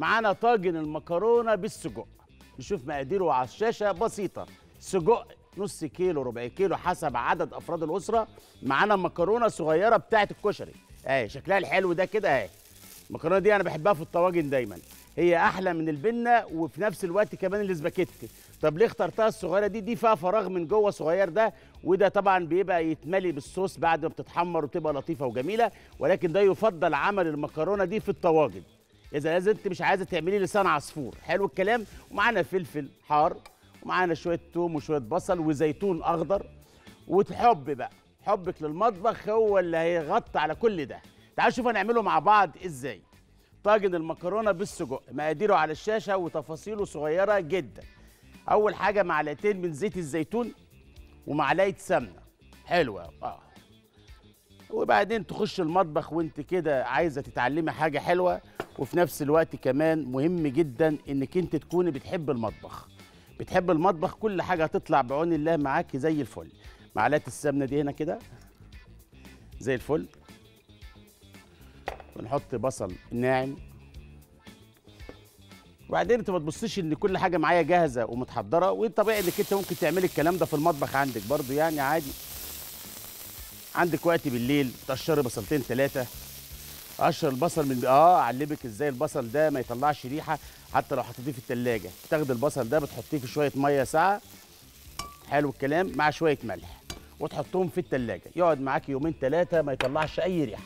معانا طاجن المكرونة بالسجق. نشوف مقاديره على الشاشة بسيطة. سجق نص كيلو ربع كيلو حسب عدد أفراد الأسرة. معانا مكرونة صغيرة بتاعة الكشري. اهي شكلها الحلو ده كده اهي. المكرونة دي أنا بحبها في الطواجن دايما. هي أحلى من البنة وفي نفس الوقت كمان الاسباجيتي. طب ليه اخترتها الصغيرة دي؟ دي فيها فراغ من جوه صغير ده وده طبعا بيبقى يتملي بالصوص بعد ما بتتحمر وتبقى لطيفة وجميلة ولكن ده يفضل عمل المكرونة دي في الطواجن. إذا لازم انت مش عايزة تعملي لسان عصفور. حلو الكلام؟ ومعانا فلفل حار ومعانا شوية توم وشوية بصل وزيتون أخضر. وتحب بقى حبك للمطبخ هو اللي هيغطي على كل ده. تعالوا شوف هنعمله مع بعض إزاي. طاجن المكرونة بالسجق مقاديره على الشاشة وتفاصيله صغيرة جدا. أول حاجة معلقتين من زيت الزيتون ومعلقة سمنة. حلوة. آه. وبعدين تخش المطبخ وانت كده عايزة تتعلمي حاجة حلوة. وفي نفس الوقت كمان مهم جدا إنك أنت تكوني بتحب المطبخ. بتحب المطبخ كل حاجة هتطلع بعون الله معاكي زي الفل. معلقة السمنة دي هنا كده. زي الفل. ونحط بصل ناعم. وبعدين انت ما تبصيش إن كل حاجة معايا جاهزة ومتحضرة وطبيعي إنك أنت ممكن تعملي الكلام ده في المطبخ عندك برضو يعني عادي. عندك وقت بالليل تقشري بصلتين ثلاثة قشر البصل من آه أعلمك إزاي البصل ده ما يطلعش ريحة حتى لو حطيتيه في التلاجة. تاخدي البصل ده بتحطيه في شوية مية ساقعة. حلو الكلام مع شوية ملح. وتحطهم في التلاجة. يقعد معاكي يومين ثلاثة ما يطلعش أي ريحة.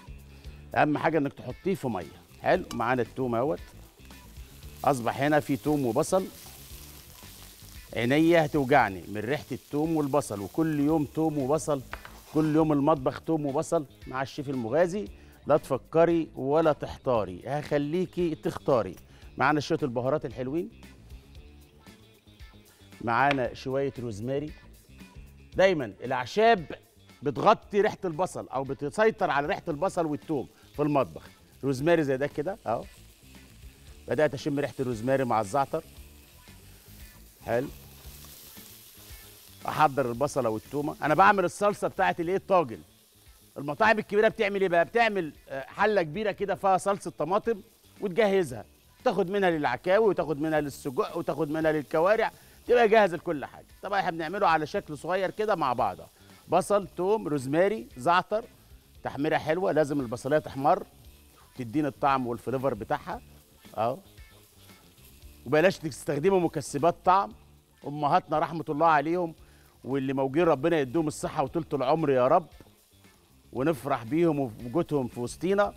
أهم حاجة إنك تحطيه في مية. حلو معانا التوم أهوت. أصبح هنا في توم وبصل. عينيا هتوجعني من ريحة التوم والبصل. وكل يوم توم وبصل كل يوم المطبخ توم وبصل مع الشيف المغازي. لا تفكري ولا تحتاري. هخليكي تختاري. معانا شوية البهارات الحلوين. معانا شوية روزماري. دايما الأعشاب بتغطي ريحة البصل أو بتسيطر على ريحة البصل والثوم في المطبخ. روزماري زي ده كده أهو. بدأت أشم ريحة الروزماري مع الزعتر. حلو. أحضر البصلة والثومة. أنا بعمل الصلصة بتاعت الايه الطاجن. المطاعم الكبيرة بتعمل إيه بقى؟ بتعمل آه، حلة كبيرة كده فيها صلصة طماطم وتجهزها. تاخد منها للعكاوي وتاخد منها للسجق وتاخد منها للكوارع تبقى جاهزة لكل حاجة. طبعا إحنا بنعمله على شكل صغير كده مع بعض أهو. بصل توم روزماري زعتر تحميرة حلوة لازم البصليه تحمر تدينا الطعم والفليفر بتاعها. أهو. وبلاش تستخدموا مكسبات طعم. أمهاتنا رحمة الله عليهم واللي موجودين ربنا يديهم الصحة وطولة العمر يا رب. ونفرح بيهم وبوجودهم في وسطينا.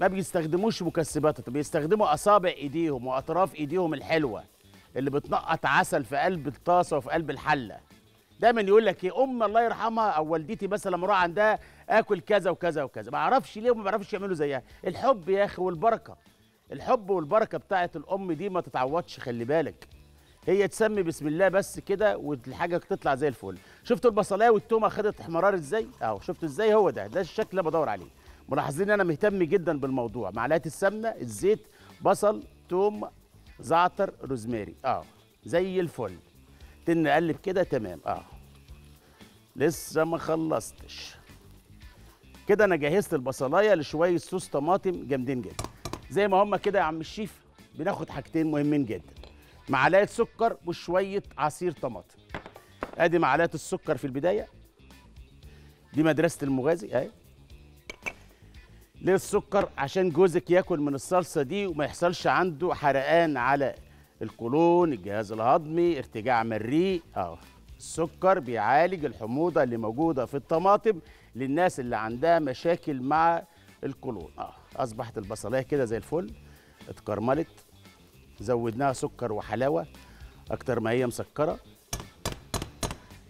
ما بيستخدموش مكسبات بيستخدموا أصابع إيديهم وأطراف إيديهم الحلوة اللي بتنقط عسل في قلب الطاسة وفي قلب الحلة. دايما يقول لك إيه ام الله يرحمها أو والدتي مثلا لما أروح عندها آكل كذا وكذا وكذا. ما أعرفش ليه وما بيعرفوش يعملوا زيها. الحب يا أخي والبركة. الحب والبركة بتاعت الأم دي ما تتعوضش خلي بالك. هي تسمي بسم الله بس كده والحاجة تطلع زي الفل. شفتوا البصلاية والتومة خدت احمرار إزاي؟ أهو شفتوا إزاي هو ده؟ ده الشكل اللي بدور عليه. ملاحظين إن أنا مهتم جدا بالموضوع. معلقة السمنة الزيت بصل توم زعتر روزماري. آه زي الفل. تن نقلب كده تمام. آه لسه ما خلصتش. كده أنا جهزت البصلاية لشوية صوص طماطم جامدين جدا. زي ما هم كده يا عم الشيف بناخد حاجتين مهمين جدا. معلقة سكر وشوية عصير طماطم. ادي معلقة السكر في البداية. دي مدرسة المغازي اهي. ليه السكر؟ عشان جوزك ياكل من الصلصة دي وما يحصلش عنده حرقان على القولون الجهاز الهضمي ارتجاع مريء. آه السكر بيعالج الحموضة اللي موجودة في الطماطم للناس اللي عندها مشاكل مع القولون. آه أصبحت البصلاية كده زي الفل. اتكرملت زودناها سكر وحلاوة أكتر ما هي مسكرة.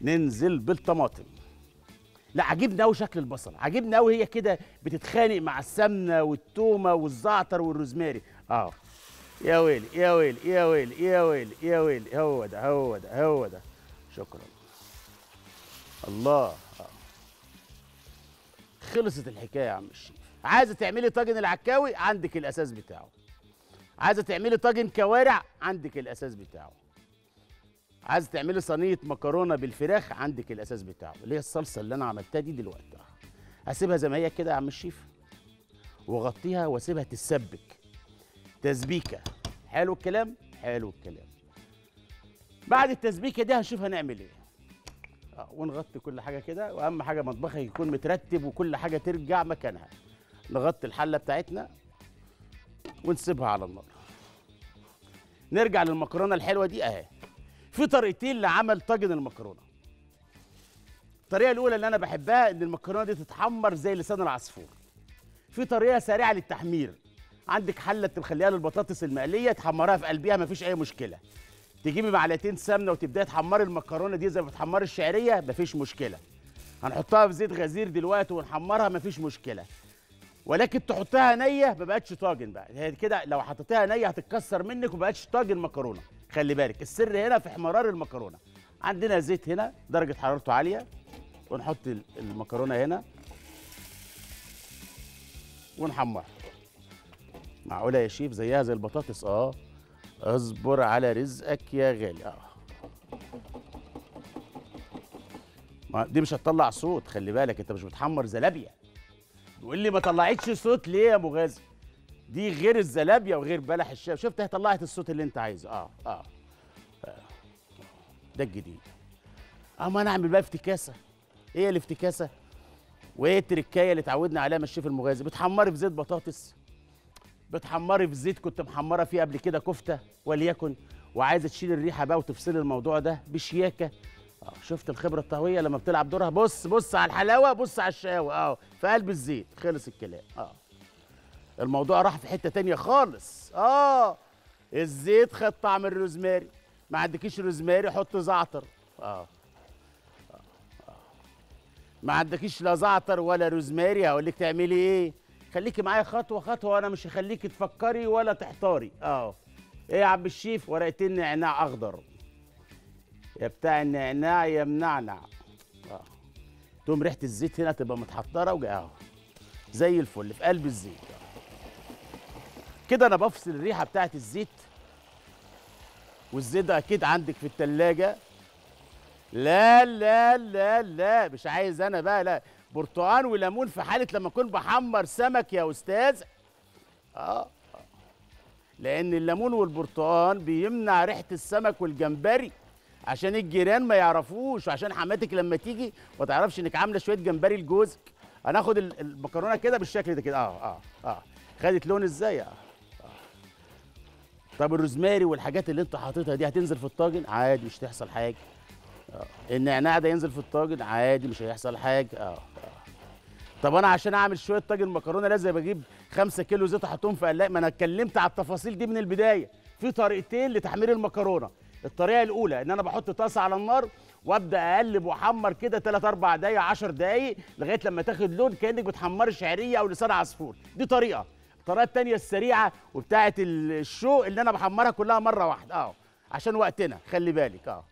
ننزل بالطماطم. لا عجبني قوي شكل البصل عجبني قوي هي كده بتتخانق مع السمنة والتومة والزعتر والروزماري. آه. يا ويلي يا ويلي يا ويلي يا ويلي يا ويلي. هو ده هو ده هو ده. شكرا. الله. آه. خلصت الحكاية يا عم الشيف عايزة تعملي طاجن العكاوي؟ عندك الأساس بتاعه. عايزة تعملي طاجن كوارع؟ عندك الأساس بتاعه. عايزه تعملي صينية مكرونة بالفراخ عندك الأساس بتاعه اللي هي الصلصة اللي أنا عملتها دي دلوقتي. هسيبها زي ما هي كده يا عم الشيف واغطيها وأسيبها تتسبك. تسبيكة. حلو الكلام؟ حلو الكلام. بعد التسبيكة دي هنشوف هنعمل إيه. آه، ونغطي كل حاجة كده وأهم حاجة مطبخك يكون مترتب وكل حاجة ترجع مكانها. نغطي الحلة بتاعتنا ونسيبها على النار. نرجع للمكرونة الحلوة دي أهي. في طريقتين لعمل طاجن المكرونة. الطريقة الأولى اللي أنا بحبها إن المكرونة دي تتحمر زي لسان العصفور. في طريقة سريعة للتحمير. عندك حلة تخليها للبطاطس المقلية تحمرها في قلبها مفيش أي مشكلة. تجيبي معلقتين سمنة وتبدأي تحمري المكرونة دي زي ما بتحمري الشعرية مفيش مشكلة. هنحطها في زيت غزير دلوقتي ونحمرها مفيش مشكلة. ولكن تحطها نية ما طاجن بقى. هي كده لو حطيتها نية هتتكسر منك وما بقتش طاجن مكرونة. خلي بالك. السر هنا في احمرار المكرونة. عندنا زيت هنا درجة حرارته عالية. ونحط ال- المكرونة هنا. ونحمرها معقولة يا شيف؟ زيها زي البطاطس؟ آه. اصبر على رزقك يا غالي. آه. ما دي مش هتطلع صوت خلي بالك. أنت مش بتحمر زلابيا يقول لي ما طلعتش صوت ليه يا مغازي؟ دي غير الزلابيا وغير بلح الشام. شفت؟ هي طلعت الصوت اللي انت عايزه. آه آه, آه. ده الجديد. اما أنا اعمل بقى افتكاسة. إيه الافتكاسة وايه التركاية اللي اتعودنا عليها من الشيف المغازي. بتحمري في زيت بطاطس. بتحمري في زيت كنت محمرة فيه قبل كده كفتة وليكن وعايزة تشيل الريحة بقى وتفصلي الموضوع ده بشياكة. آه شفت الخبرة الطهوية لما بتلعب دورها؟ بص بص على الحلاوة بص على الشقاوه آه في قلب الزيت. خلص الكلام. آه. الموضوع راح في حتة تانية خالص. آه الزيت خد طعم الروزماري. ما عندكيش روزماري حط زعتر. آه. ما عندكيش لا زعتر ولا روزماري. هقول لك تعملي إيه؟ خليكي معايا خطوة خطوة وأنا مش هخليكي تفكري ولا تحتاري. آه. إيه يا عم الشيف؟ ورقتين نعناع أخضر. يا بتاع النعناع يا منعنع. آه. تقوم ريحة الزيت هنا تبقى متحضره وجا أهو. زي الفل. في قلب الزيت. آه. كده أنا بفصل الريحه بتاعت الزيت والزيت ده أكيد عندك في التلاجة. لا لا لا لا مش عايز أنا بقى لا. برتقان وليمون في حالة لما اكون بحمر سمك يا أستاذ. آه. لأن الليمون والبرتقان بيمنع ريحة السمك والجمبري. عشان الجيران ما يعرفوش عشان حماتك لما تيجي ما تعرفش إنك عاملة شوية جمبري لجوزك. هناخد ال- المكرونة كده بالشكل ده كده. آه آه آه. خدت لون إزاي؟ آه. طب الروزماري والحاجات اللي انت حاططها دي هتنزل في الطاجن؟ عادي مش تحصل حاجة. آه النعناع ده ينزل في الطاجن؟ عادي مش هيحصل حاجة. آه آه. طب أنا عشان أعمل شوية طاجن مكرونة لازم أجيب 5 كيلو زيت أحطهم في قلاية. ما أنا اتكلمت على التفاصيل دي من البداية. في طريقتين لتحمير المكرونة. الطريقة الأولى إن أنا بحط طاسة على النار وأبدأ أقلب وأحمر كده 3 4 دقايق 10 دقايق لغاية لما تاخد لون كأنك بتحمري شعرية أو لسان عصفور. دي طريقة. الطريقة الثانية السريعة وبتاعة الشو اللي أنا بحمرها كلها مرة واحدة. آه. عشان وقتنا خلي بالك. آه.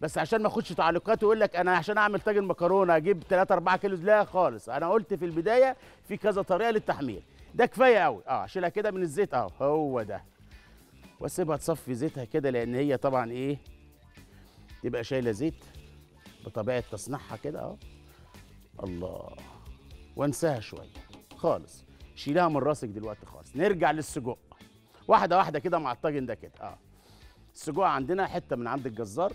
بس عشان ما اخدش تعليقات ويقول لك أنا عشان أعمل طاجن مكرونة أجيب 3 4 كيلو لا خالص. أنا قلت في البداية في كذا طريقة للتحمير. ده كفاية قوي آه أشيلها كده من الزيت. آه هو ده. وأسيبها تصفي زيتها كده لأن هي طبعا إيه؟ تبقى شايلة زيت بطبيعة تصنيعها كده. آه. الله. وانساها شوية. خالص. شيلها من راسك دلوقتي خالص. نرجع للسجق. واحدة واحدة كده مع الطاجن ده كده. آه. السجق عندنا حتة من عند الجزار.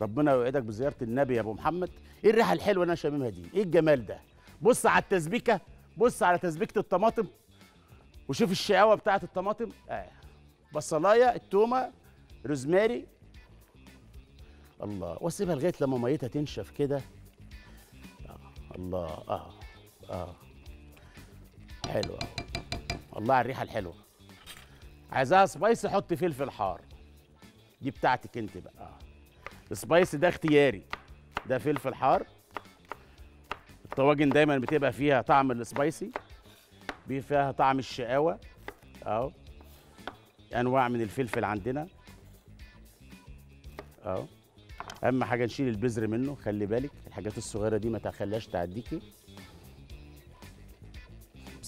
ربنا يوعدك بزيارة النبي يا أبو محمد. إيه الريحة الحلوة اللي أنا شاممها دي؟ إيه الجمال ده؟ بص على التسبيكة. بص على تسبيكة الطماطم. وشوف الشقاوة بتاعة الطماطم. آه. بصلاية التومة روزماري. الله. وأسيبها لغاية لما ميتها تنشف كده. آه. الله. آه. آه. حلوة. الله على الريحة الحلوة. عايزاها سبايسي حط فلفل حار. دي بتاعتك انت بقى. آه. السبايسي ده اختياري. ده فلفل حار. الطواجن دايما بتبقى فيها طعم السبايسي بيبقى فيها طعم الشقاوة. أهو. أنواع من الفلفل عندنا. أهو. أهم حاجة نشيل البذر منه خلي بالك. الحاجات الصغيرة دي ما تخليهاش تعديكي.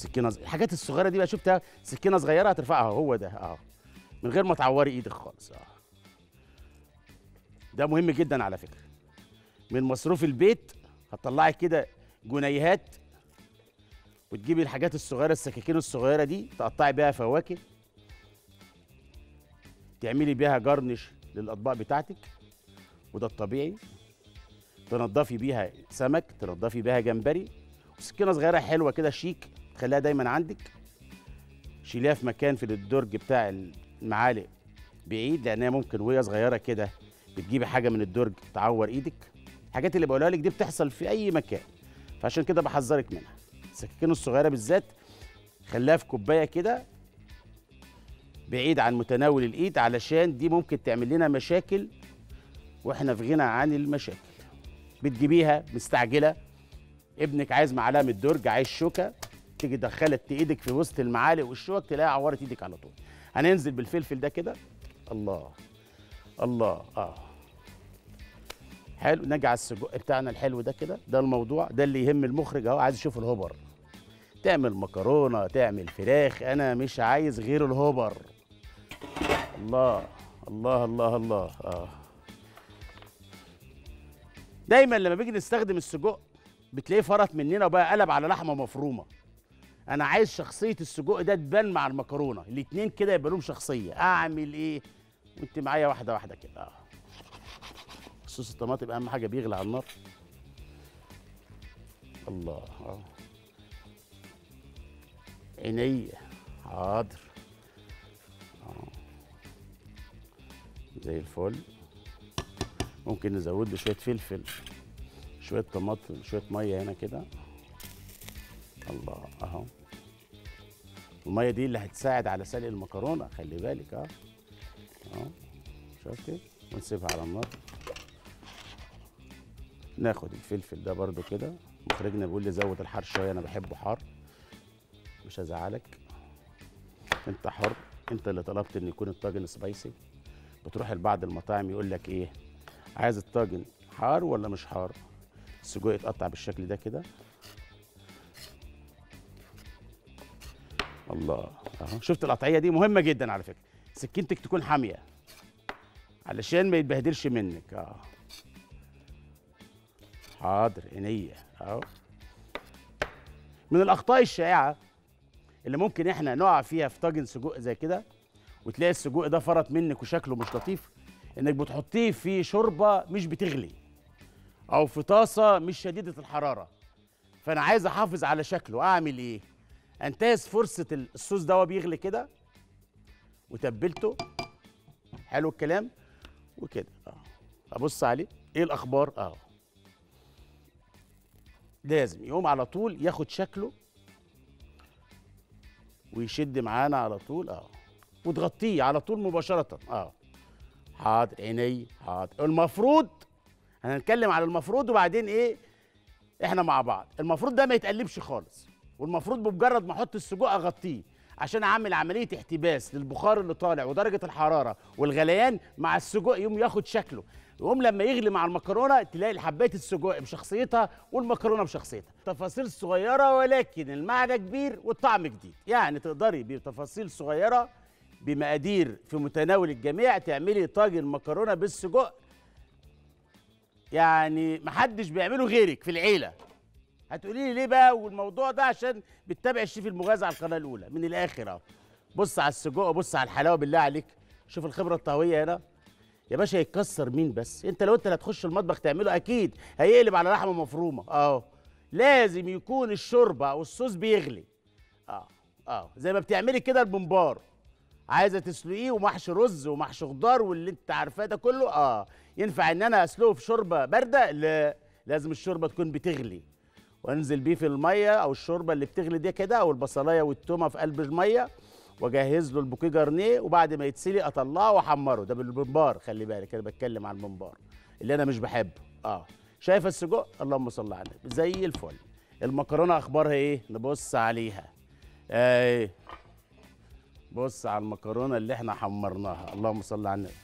سكينة. الحاجات الصغيرة دي بقى شفتها سكينة صغيرة هترفعها هو ده آه. من غير ما تعوري إيدك خالص آه. ده مهم جدا على فكرة. من مصروف البيت هتطلعي كده جنيهات وتجيبي الحاجات الصغيرة السكاكين الصغيرة دي تقطعي بيها فواكه تعملي بيها جرنش للأطباق بتاعتك وده الطبيعي. تنضفي بيها سمك تنضفي بيها جمبري وسكينة صغيرة حلوة كده شيك تخليها دايما عندك. شيليها في مكان في الدرج بتاع المعالق بعيد لأنها ممكن وهي صغيرة كده بتجيبي حاجة من الدرج تعور إيدك. الحاجات اللي بقولها لك دي بتحصل في أي مكان فعشان كده بحذرك منها. السكاكين الصغيرة بالذات خليها في كوباية كده بعيد عن متناول الإيد علشان دي ممكن تعمل لنا مشاكل وإحنا في غنى عن المشاكل. بتجيبيها مستعجلة ابنك عايز معلقة من الدرج عايز شوكة تيجي تدخلت إيدك في وسط المعالق والشوك تلاقيها عورت إيدك على طول. هننزل بالفلفل ده كده. الله. الله. آه. حلو. نجي على السجق بتاعنا الحلو ده كده. ده الموضوع. ده اللي يهم المخرج اهو. عايز يشوف الهبر تعمل مكرونة تعمل فراخ. أنا مش عايز غير الهبر الله. الله الله الله. آه. دايما لما بيجي نستخدم السجق بتلاقيه فرط مننا وبقى قلب على لحمة مفرومة. أنا عايز شخصية السجق ده تبان مع المكرونة. الاتنين كده يبقى لهم شخصية. اعمل إيه؟ وانت معايا واحدة واحدة كده. آه. صوص الطماطم اهم حاجة بيغلي على النار. الله. آه. عينيا حاضر. آه. زي الفل. ممكن نزود له شوية فلفل. شوية طماطم شوية مية هنا كده. الله أهو. المية دي اللي هتساعد على سلق المكرونة خلي بالك أه. آه شفتي ونسيبها على النار. ناخد الفلفل ده برده كده. مخرجنا بيقول لي زود الحار شوية أنا بحبه حار. مش هزعلك. أنت حر. أنت اللي طلبت إن يكون الطاجن سبايسي. بتروح لبعض المطاعم يقول لك إيه عايز الطاجن حار ولا مش حار؟ السجق يتقطع بالشكل ده كده. الله. شفت القطعية دي؟ مهمة جدا على فكرة. سكينتك تكون حامية. علشان ما يتبهدلش منك. آه. حاضر عينيا. أهو. من الأخطاء الشائعة اللي ممكن إحنا نقع فيها في طاجن سجق زي كده وتلاقي السجق ده فرط منك وشكله مش لطيف إنك بتحطيه في شوربة مش بتغلي أو في طاسة مش شديدة الحرارة. فأنا عايز أحافظ على شكله. أعمل إيه؟ انتهز فرصة الصوص ده بيغلي كده. وتبلته. حلو الكلام. وكده. آه. أبص عليه. إيه الأخبار؟ آه. لازم. يقوم على طول ياخد شكله. ويشد معانا على طول. آه. وتغطيه على طول مباشرة. آه. حاضر. عيني. حاضر. المفروض هنتكلم على المفروض وبعدين إيه؟ إحنا مع بعض. المفروض ده ما يتقلبش خالص. والمفروض بمجرد ما أحط السجق اغطيه عشان اعمل عملية احتباس للبخار اللي طالع ودرجة الحرارة والغليان مع السجق يقوم ياخد شكله. يقوم لما يغلي مع المكرونة تلاقي حبات السجق بشخصيتها والمكرونة بشخصيتها. تفاصيل صغيرة ولكن المعنى كبير والطعم جديد. يعني تقدري بتفاصيل صغيرة بمقادير في متناول الجميع تعملي طاجن مكرونة بالسجق. يعني محدش بيعمله غيرك في العيلة. هتقولي لي ليه بقى والموضوع ده؟ عشان بتتابع الشيف المغازي على القناة الأولى من الآخر أهو. بص على السجق وبص على الحلاوة بالله عليك. شوف الخبرة الطهوية هنا. يا باشا يتكسر مين بس؟ أنت لو أنت اللي هتخش المطبخ تعمله أكيد هيقلب على لحمة مفرومة. أهو. لازم يكون الشوربة أو الصوص بيغلي. أه أه. زي ما بتعملي كده الممبار عايزة تسلقيه ومحشي رز ومحشي خضار واللي أنت عارفاه ده كله؟ أه. ينفع إن أنا أسلقه في شوربة باردة؟ لا. لازم الشوربة تكون بتغلي. وانزل بيه في المية أو الشوربة اللي بتغلي دي كده أو البصلاية والتومة في قلب المية واجهز له البوكيه جارنيه وبعد ما يتسلق أطلعه وأحمره. ده بالممبار خلي بالك أنا بتكلم عن الممبار. اللي أنا مش بحبه. آه. شايف السجق؟ اللهم صل على النبي. زي الفل. المكرونة أخبارها إيه؟ نبص عليها. إيه بص على المكرونة اللي إحنا حمرناها. اللهم صل على النبي.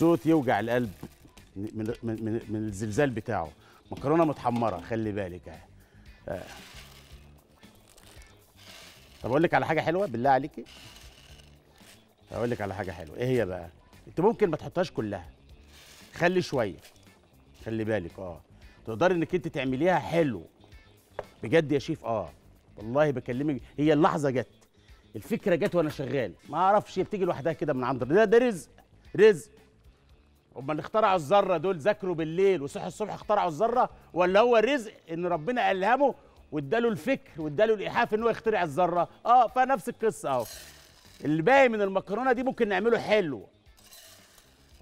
الصوت يوجع القلب من من من, الزلزال بتاعه. مكرونة متحمرة خلي بالك اهي. آه. طب أقول لك على حاجة حلوة؟ بالله عليكي أقول لك على حاجة حلوة. إيه هي بقى؟ أنت ممكن ما تحطهاش كلها. خلي شوية. خلي بالك آه. تقدري إنك أنت تعمليها حلو. بجد يا شيف آه. والله بكلمك هي اللحظة جت. الفكرة جت وأنا شغال. ما أعرفش هي بتيجي لوحدها كده من عند ده ده رزق. رزق. هم اللي اخترعوا الذرة دول ذاكروا بالليل وصحوا الصبح اخترعوا الذرة؟ ولا هو رزق ان ربنا ألهمه واداله الفكر واداله الايحاء إن هو يخترع الذرة؟ آه فنفس القصة أهو. الباقي من المكرونة دي ممكن نعمله حلو.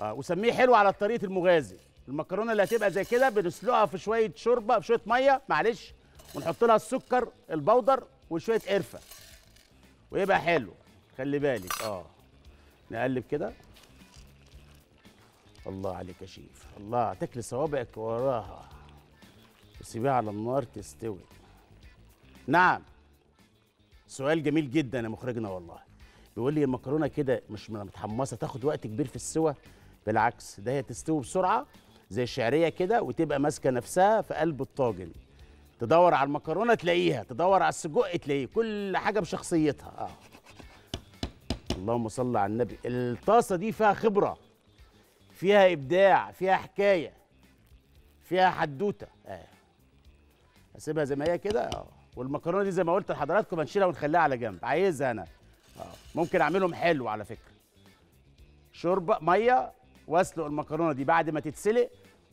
آه وسميه حلو على طريقة المغازي. المكرونة اللي هتبقى زي كده بنسلقها في شوية شوربة في شوية مية معلش ونحط لها السكر البودر وشوية قرفة. ويبقى حلو. خلي بالك آه. نقلب كده. الله عليك يا شيف. الله تاكل صوابعك وراها. وسيبيها على النار تستوي. نعم. سؤال جميل جدا يا مخرجنا والله. بيقول لي المكرونة كده مش متحمصه تاخد وقت كبير في السوى بالعكس ده هي تستوي بسرعة زي الشعرية كده وتبقى ماسكة نفسها في قلب الطاجن. تدور على المكرونة تلاقيها تدور على السجق تلاقيه. كل حاجة بشخصيتها. آه. اللهم صل على النبي. الطاسة دي فيها خبرة. فيها إبداع فيها حكاية فيها حدوتة. آه. اسيبها زي ما هي كده. آه. والمكرونة دي زي ما قلت لحضراتكم هنشيلها ونخليها على جنب. عايزها أنا. آه. ممكن أعملهم حلو على فكرة. شوربة مية وأسلق المكرونة دي. بعد ما تتسلق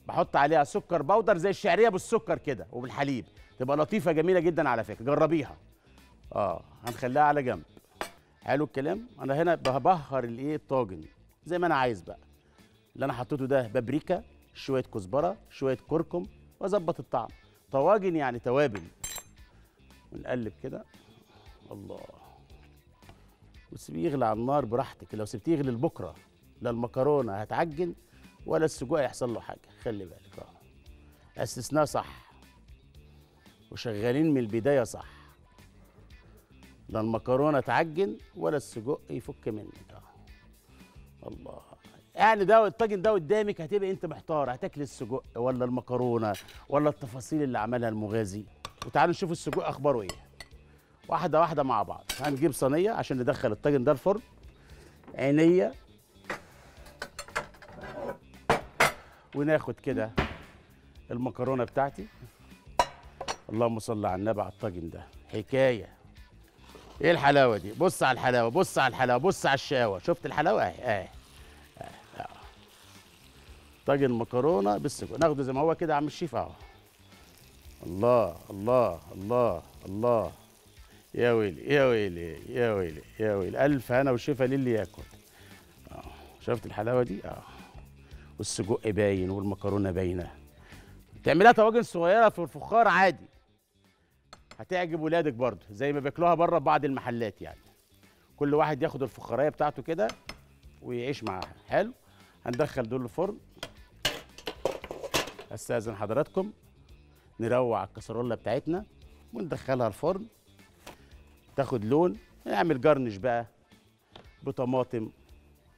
بحط عليها سكر بودر زي الشعرية بالسكر كده وبالحليب. تبقى لطيفة جميلة جدا على فكرة. جربيها. آه. هنخليها على جنب. حلو الكلام. أنا هنا ببهر الإيه؟ الطاجن. زي ما أنا عايز بقى. اللي أنا حطيته ده بابريكا شوية كزبرة شوية كركم وأظبط الطعم. طواجن يعني توابل. ونقلب كده. الله. وتسيبيه يغلي على النار براحتك. لو سبتيه يغلي لبكرة. لا المكرونة هتعجن ولا السجق هيحصل له حاجة. خلي بالك. آه. اسسناه صح. وشغالين من البداية صح. لا المكرونة تعجن ولا السجق يفك منك. آه. الله. يعني ده الطاجن ده قدامك هتبقى انت محتار هتاكل السجق ولا المكرونة ولا التفاصيل اللي عملها المغازي. وتعالوا نشوف السجق أخباره إيه. واحدة واحدة مع بعض. هنجيب صينية عشان ندخل الطاجن ده الفرن. عينية. وناخد كده المكرونة بتاعتي. اللهم صل على النبي على الطاجن ده. حكاية. إيه الحلاوة دي؟ بص على الحلاوة بص على الحلاوة بص على الشاوه شفت الحلاوة؟ أهي أهي. طاجن مكرونه بالسجق. ناخده زي ما هو كده يا عم الشيف أهو. الله الله الله الله. يا ويلي يا ويلي يا ويلي يا ويلي. ألف هنا وشفا للي ياكل. شفت الحلاوة دي؟ آه والسجق باين والمكرونة باينة. تعملها طواجن صغيرة في الفخار عادي. هتعجب ولادك برضه زي ما بياكلوها بره بعض المحلات يعني. كل واحد ياخد الفخارية بتاعته كده ويعيش معاها. حلو؟ هندخل دول الفرن. أستاذن حضراتكم نروع الكسرولة بتاعتنا وندخلها الفرن. تاخد لون نعمل جرنش بقى بطماطم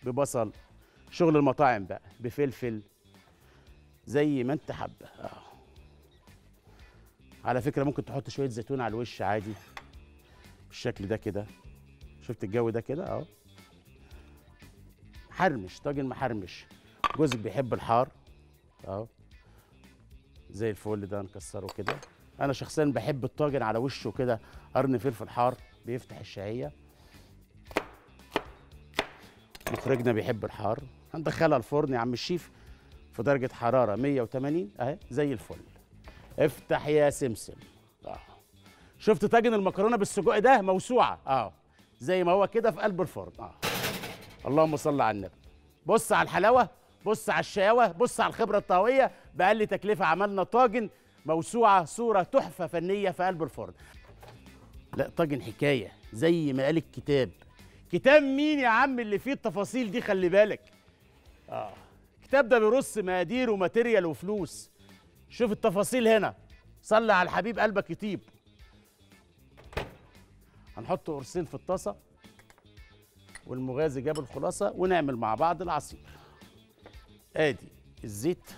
ببصل شغل المطاعم بقى بفلفل زي ما انت حابة. آه. على فكرة ممكن تحط شوية زيتون على الوش عادي بالشكل ده كده. شفت الجو ده كده؟ اهو محرمش طاجن محرمش. جوزك بيحب الحار. اهو زي الفل ده نكسره كده. أنا شخصيا بحب الطاجن على وشه كده قرن فلفل حار بيفتح الشهية. مخرجنا بيحب الحار. هندخلها الفرن يا عم الشيف في درجة حرارة 180 أهي زي الفل. افتح يا سمسم. آه. شفت طاجن المكرونة بالسجق ده؟ موسوعة. آه. زي ما هو كده في قلب الفرن. آه. اللهم صل على النبي. بص على الحلاوة. بص على الشقاوة بص على الخبرة الطهويه باقل تكلفة عملنا طاجن موسوعة صورة تحفة فنية في قلب الفرن. لا طاجن حكاية زي ما قال الكتاب. كتاب مين يا عم اللي فيه التفاصيل دي؟ خلي بالك. آه. الكتاب ده بيرص مقادير وماتيريال وفلوس. شوف التفاصيل هنا. صلي على الحبيب قلبك يطيب. هنحط قرصين في الطاسة والمغازي جاب الخلاصة ونعمل مع بعض العصير. ادي الزيت